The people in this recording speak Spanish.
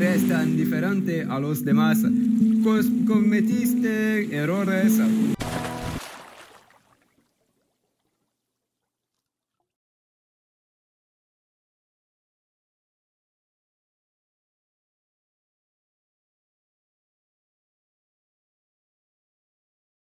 eres tan diferente a los demás. Cos- cometiste errores